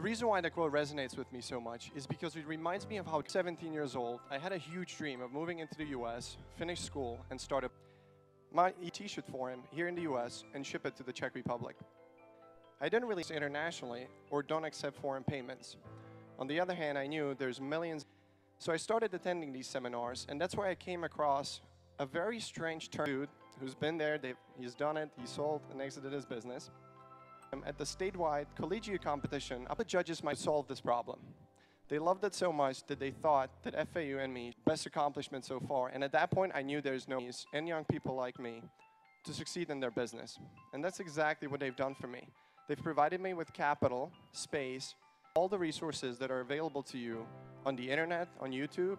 The reason why that quote resonates with me so much is because it reminds me of how 17 years old, I had a huge dream of moving into the US, finish school, and start a my t-shirt for him here in the US and ship it to the Czech Republic. I didn't release internationally or don't accept foreign payments. On the other hand, I knew there's millions. So I started attending these seminars, and that's where I came across a very strange dude who's been there, he's done it, he sold and exited his business. At the statewide collegiate competition, upper judges might solve this problem. They loved it so much that they thought that FAU and me, best accomplishment so far, and at that point I knew there's no ease and young people like me to succeed in their business. And that's exactly what they've done for me. They've provided me with capital, space, all the resources that are available to you on the internet, on YouTube,